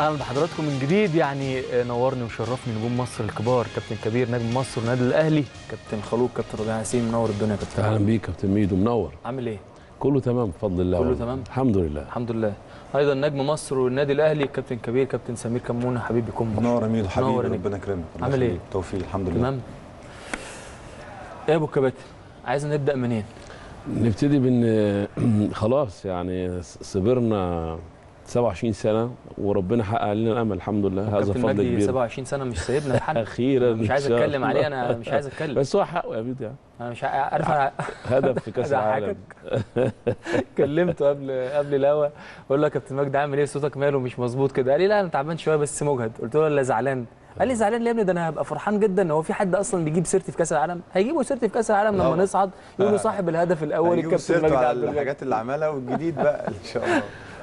أهلا بحضراتكم من جديد. يعني نورني وشرفني نجوم مصر الكبار. كابتن كبير نجم مصر والنادي الأهلي. كابتن خلوق كابتن ربيع ياسين منور الدنيا. يا كابتن أهلا بيك كابتن ميدو منور. عامل إيه؟ كله تمام بفضل الله كله. تمام؟ الحمد لله. الحمد لله. أيضا نجم مصر والنادي الأهلي كابتن كبير كابتن سمير كمونة حبيبي كم منور يا ميدو حبيبي. ربنا يكرمك. عامل إيه؟ توفيق الحمد لله. تمام. إيه يا أبو الكباتن؟ عايز نبدأ منين؟ نبتدي بإن خلاص يعني صبرنا. 27 سنة وربنا حقق لنا الأمل الحمد لله. هذا كابتن فضل مجدي كبير. 27 سنة مش سايبنا لحد. أخيرا مش عايز أتكلم. عليه أنا مش عايز أتكلم. بس هو حقه يا ميدو يعني أنا مش عارف هدف في كأس العالم. كلمته قبل قبل الهوا. بقول له يا كابتن مجدي عامل إيه؟ صوتك ماله مش مظبوط كده. قال لي لا أنا تعبان شوية بس مجهد. قلت له لا زعلان. قال لي زعلان ليه يا ابني؟ ده أنا هبقى فرحان جدا. هو في حد أصلا بيجيب سيرتي في كأس العالم؟ هيجيبوا سيرتي في كأس العالم لما. نصعد يقولوا آه. صاحب الهدف الأول الكابتن سيرته مجدي على عبد الحاجات اللي عملها والجديد بقى إن شاء الله.